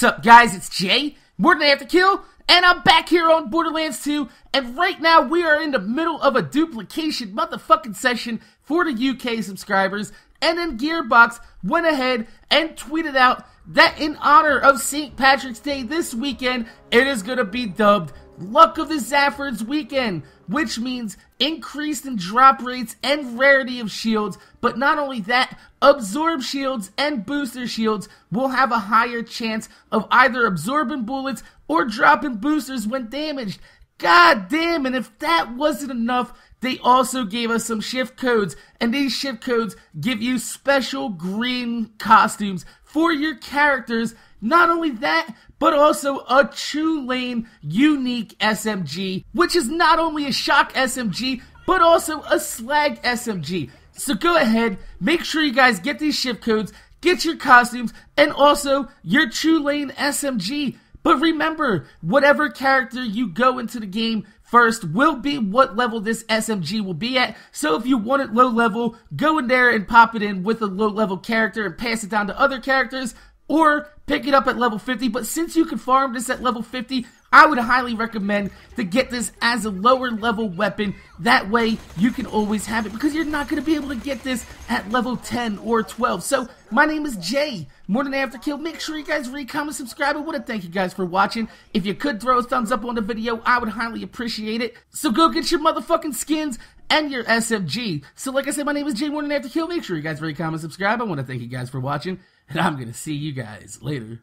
What's up, guys? It's Jay, more than I have to kill, and I'm back here on Borderlands 2, and right now we are in the middle of a duplication motherfucking session for the UK subscribers, and then Gearbox went ahead and tweeted out that in honor of St. Patrick's Day this weekend, it is gonna be dubbed Luck of the Zafords Weekend, which means increased in drop rates and rarity of shields, but not only that, absorb shields and booster shields will have a higher chance of either absorbing bullets or dropping boosters when damaged. God damn, and if that wasn't enough, they also gave us some shift codes, and these shift codes give you special green costumes for your characters. Not only that, but also a Chulainn unique SMG, which is not only a shock SMG, but also a slag SMG. So go ahead, make sure you guys get these shift codes, get your costumes, and also your Chulainn SMG. But remember, whatever character you go into the game first will be what level this SMG will be at. So if you want it low level, go in there and pop it in with a low level character and pass it down to other characters or pick it up at level 50. But since you can farm this at level 50, I would highly recommend to get this as a lower level weapon. That way you can always have it because you're not going to be able to get this at level 10 or 12. So my name is Jay, MorninAfterKill. Make sure you guys read, comment, subscribe. I want to thank you guys for watching. If you could throw a thumbs up on the video, I would highly appreciate it. So go get your motherfucking skins and your SFG. So like I said, my name is Jay than after kill. Make sure you guys read, comment, subscribe. I want to thank you guys for watching and I'm going to see you guys later.